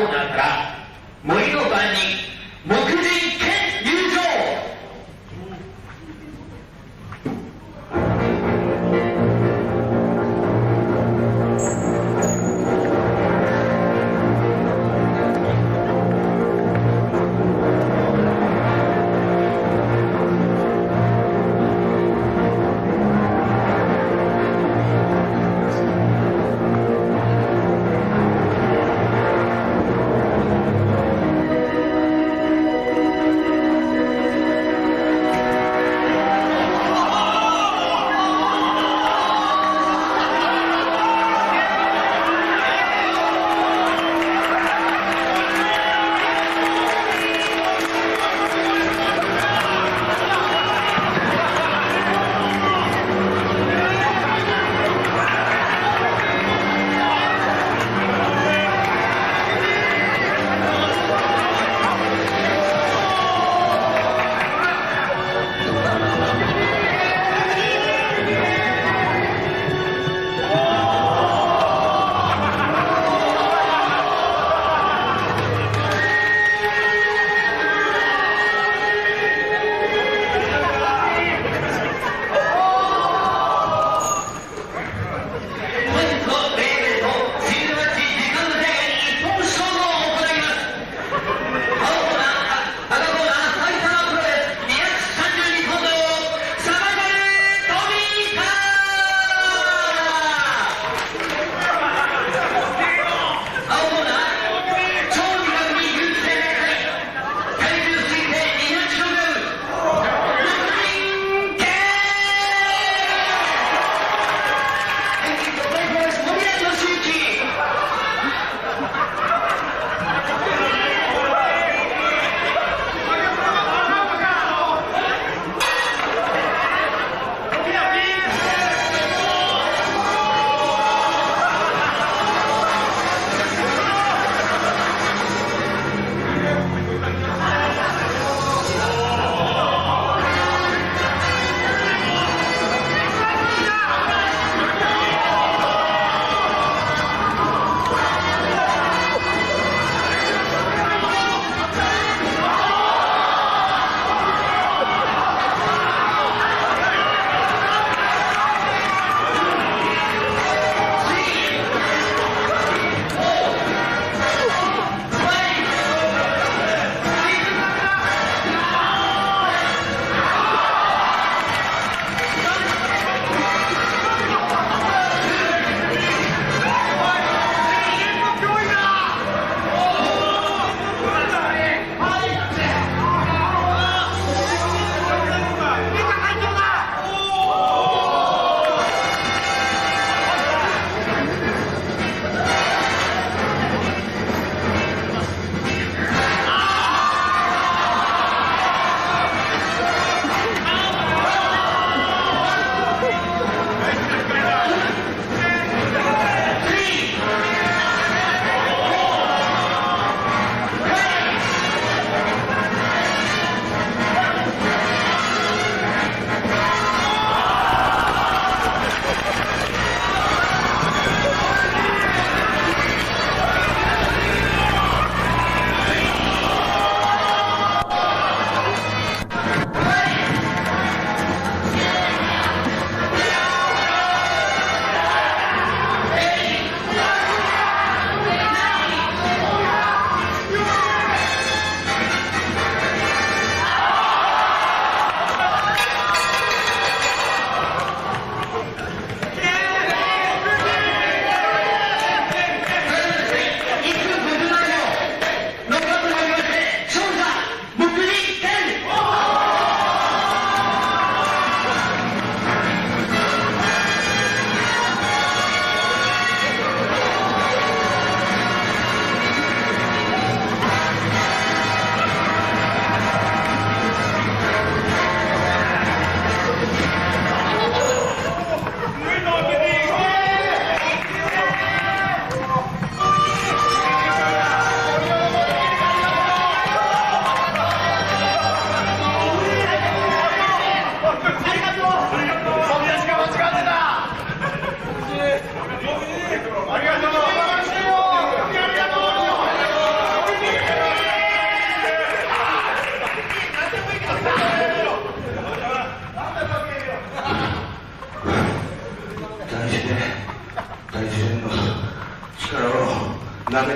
青コーナーから森の番人木人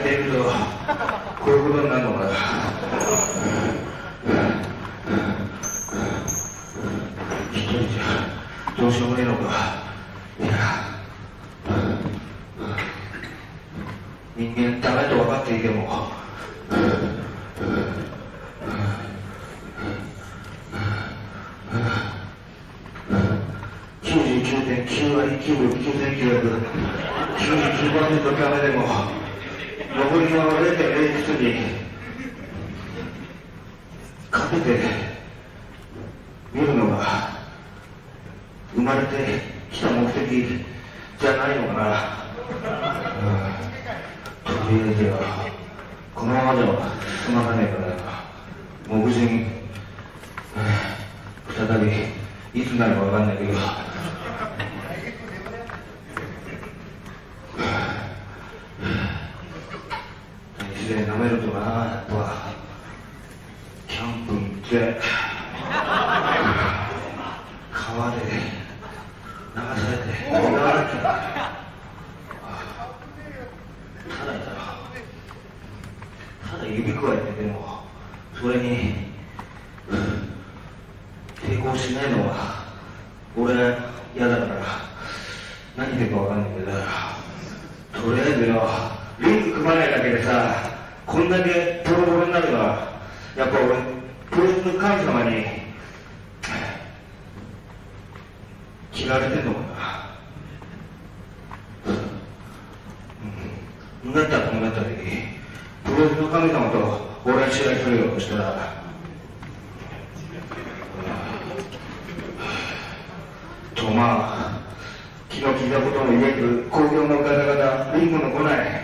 ているとこういうことになるのかな。一人じゃどうしようもねえのか。いや人間ダメと分かっていても。99割9分9999%ダメでも。残りの0.01にかけて見るのが生まれてきた目的じゃないのかな、とりあえずはこのままでは進まないから。目人、うん、再びいつになるか分かんないけど自然舐めるとなやっぱキャンプ行って川で流されて流れてただただ指くわえてでもそれに抵抗しないのは俺嫌だから何でか分かんないけどとりあえずよリンク組まないだけでさこんだけボロボロになるのはやっぱ俺プロレスの神様に嫌われてんのかな。うん。なったらこうなった時プロレスの神様と俺は試合するよとしたら。とまあ気の利いたことも言えず公共の方々リングの来ない。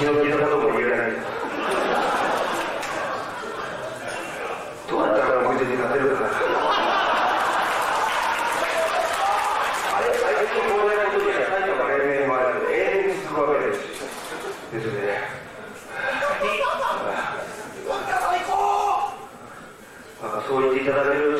ヒノキことも言えない。どうやったらに勝てるか。あれ、最初の東大の時には永遠に続くわけです。ですね。そう言っていただける